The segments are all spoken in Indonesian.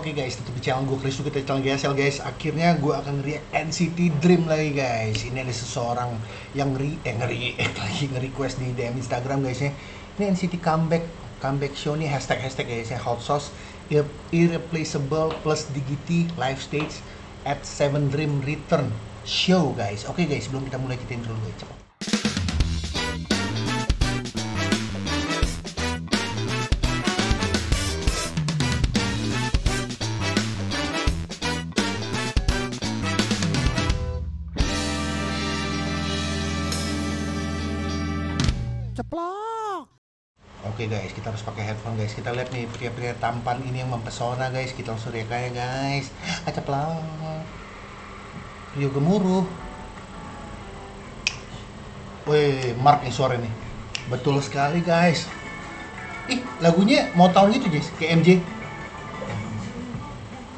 Oke guys, tetap di channel gue Chris kita channel GSL guys. Akhirnya gue akan react NCT Dream lagi guys. Ini ada seseorang yang ngeri, eh ngeri, lagi nge-request di DM Instagram guys ya. Ini NCT comeback, comeback show nih hashtag hashtag guys ya hot sauce, Ir- irreplaceable plus digiti live stage at Seven Dream Return show guys. Oke guys, sebelum kita mulai kita intro dulu guys. Cepet. Oke guys, kita harus pakai headphone guys. Kita lihat nih pria-pria tampan ini yang mempesona guys. Kita langsung react aja guys. Aca pelak. Rio gemuruh. Wih, Mark nih suara nih. Betul sekali guys. Ih, lagunya mau tahun gitu guys, kayak MJ.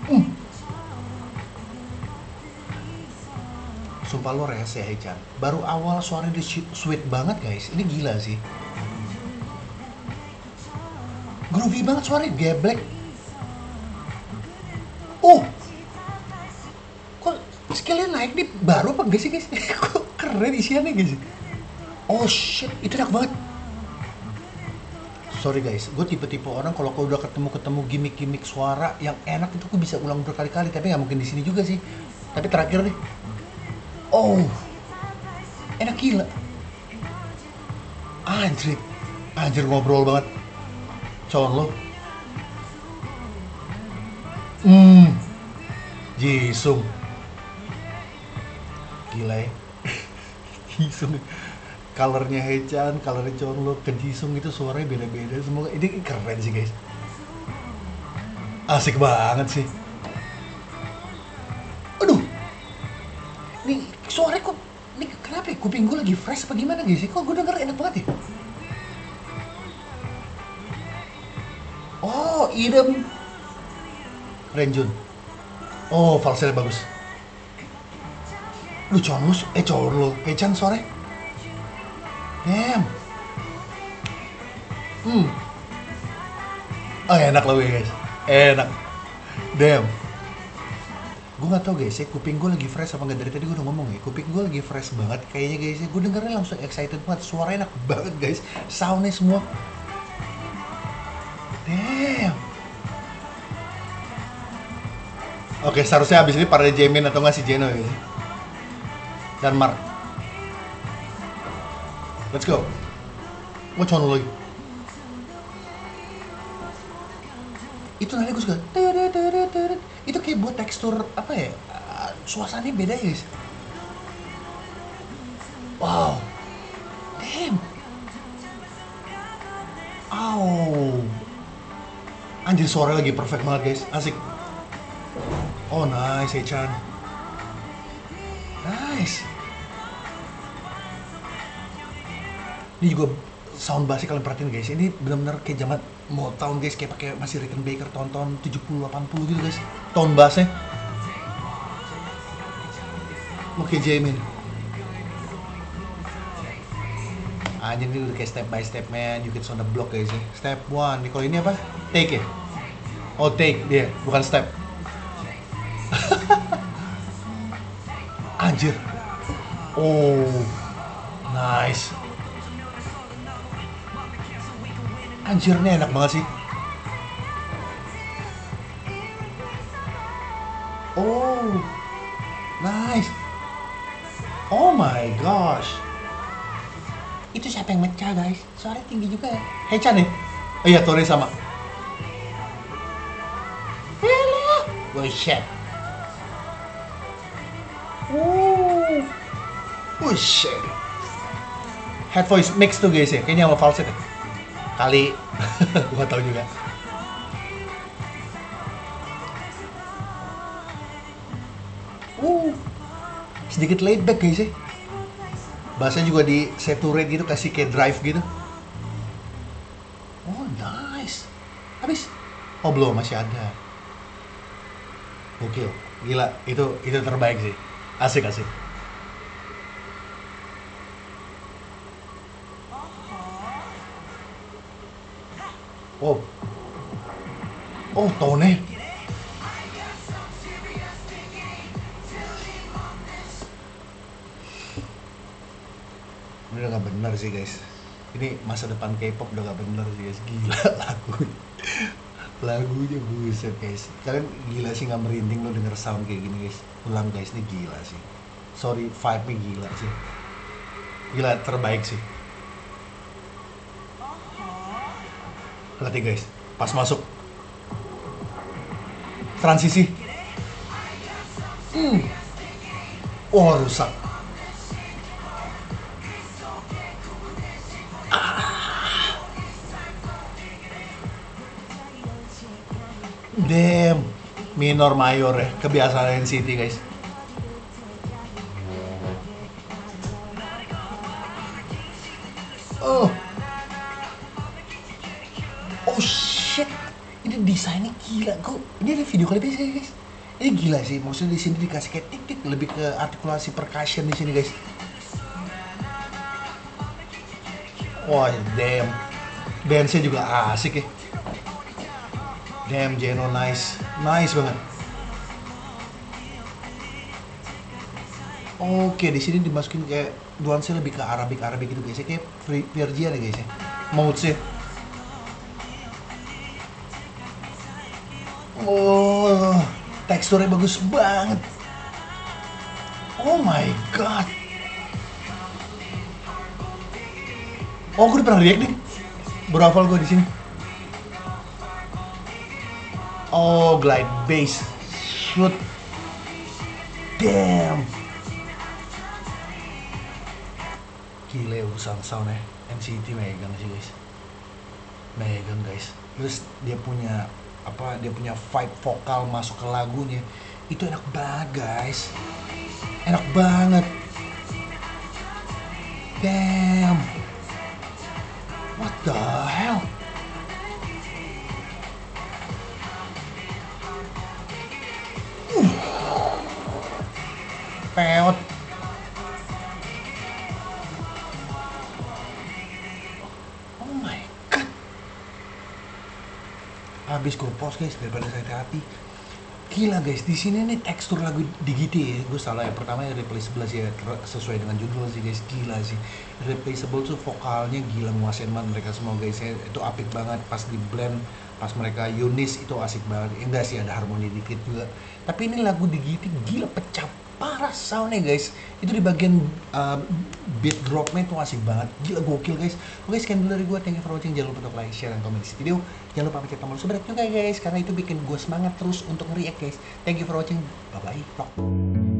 Hmm. Sumpah lo rese ya, Chan. Baru awal suaranya sweet banget guys. Ini gila sih. Groovy banget suaranya geblek oh! Kok skillnya naik nih? Baru apa enggak sih guys? Kok keren isiannya guys? Oh shit. Itu enak banget. Sorry guys. Gue tipe-tipe orang kalau kau udah ketemu ketemu gimmick-gimmick suara yang enak itu gue bisa ulang berkali-kali. Tapi nggak mungkin di sini juga sih. Tapi terakhir nih. Oh! Enak gila. Anjir anjir ngobrol banget cowok lo? Hmm. Jisung. Gila ya. Jisung. Colornya Hechan, colornya Chonlo ke Jisung itu suaranya beda-beda. Semoga ini keren sih guys. Asik banget sih. Aduh. Ini suaranya kok ini kenapa ya? Kuping gue lagi fresh apa gimana guys? Kok gue denger enak banget ya Oh, idem. Renjun. Oh, falsetnya bagus. Lu conus, eh Chonlo, Hechan sore. Damn. Hmm. Oh, enak loh guys. Enak. Damn. Gue gak tau guys ya, kuping gue lagi fresh apa nggak dari tadi gue udah ngomong ya Kuping gue lagi fresh banget kayaknya guys ya Gue dengernya langsung excited banget, suaranya enak banget guys Soundnya semua Damn. Oke, seharusnya habis ini pada Jamin atau nggak si Jeno ya. Dan Mark. Let's go. Mau cono lagi. Itu nanti gue suka. Itu kayak buat tekstur apa ya? Suasananya beda ya guys. Wow. Anjir suara lagi perfect banget guys, asik. Oh nice, Echan. Nice. Ini juga sound bassnya kalian perhatiin guys, ini benar-benar kayak zaman Motown guys, kayak pakai masih Rickenbacker tahun-tahun 70 80 gitu guys. Tone bassnya. Oke, Jamin. Anjir ini udah kayak step by step man, you can on the block guys ya. Step one, nih kalau ini apa? Take ya? Oh take dia, bukan step. Anjir. Oh, nice. Anjir ini enak banget sih. Oh, nice. Oh my gosh. Itu siapa yang mecah guys? Suaranya tinggi juga ya. Hechan nih? Oh iya, Tore sama. Hello. Shit. Oh. Oh shit. Head voice mix tuh guys ya, kayaknya sama falset ya. Kali, gua tau juga. Uh, sedikit laid back guys ya. Bahasanya juga di saturate gitu, kasih kayak drive gitu. Oh nice. Habis? Oh belum, masih ada. Oke, gila. Itu itu terbaik sih. Asik asik. Oh. Oh, tone. Sih guys. Ini masa depan K-pop udah gak bener sih guys. Gila lagu lagunya buset guys. Kalian gila sih nggak merinding lo denger sound kayak gini guys. Ulang guys ini gila sih. Sorry vibe nya gila sih. Gila terbaik sih. Nih guys. Pas masuk. Transisi. Hmm. wah rusak Damn, minor mayor ya, kebiasaan NCT guys. Oh, oh shit, ini desainnya gila kok. Ini ada video klipnya sih guys. Ini gila sih, maksudnya di sini dikasih kayak tik tik lebih ke artikulasi percussion di sini guys. Wah, damn, dance-nya juga asik ya. Damn, Jeno nice. Nice banget. Oke, di sini dimasukin kayak nuansa lebih ke Arabik Arabik gitu guys. ya. Kayak Persia nih guys ya. Mode sih. Oh, teksturnya bagus banget. Oh my god. Oh, gue udah pernah react nih. Hafal gue di sini. Oh, glide bass. Shoot. Damn. Gile urusan soundnya. NCT megang sih guys. Megang guys. Terus dia punya apa? Dia punya vibe vokal masuk ke lagunya. Itu enak banget guys. Enak banget. Damn. Habis gue post guys daripada sakit hati. Gila guys di sini nih tekstur lagu digiti ya gue salah ya. Pertama ya replaceable sih ya sesuai dengan judul sih guys. Gila sih. Replaceable tuh vokalnya gila nguasain banget mereka semua guys ya. Itu apik banget pas di blend pas mereka Yunis itu asik banget. Ya, enggak sih ada harmoni dikit juga. Tapi ini lagu digiti gila pecah parah soundnya guys. Itu di bagian uh, beat dropnya itu asik banget. Gila gokil guys. Oke sekian dulu dari gue thank you for watching. Jangan lupa untuk like share dan komen di video. Jangan lupa pencet tombol subscribe juga guys karena itu bikin gue semangat terus untuk nge-react guys. Thank you for watching. Bye bye